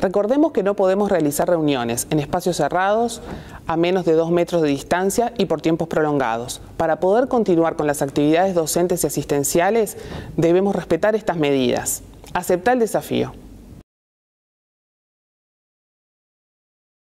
Recordemos que no podemos realizar reuniones en espacios cerrados, a menos de dos metros de distancia y por tiempos prolongados. Para poder continuar con las actividades docentes y asistenciales, debemos respetar estas medidas. Acepta el desafío.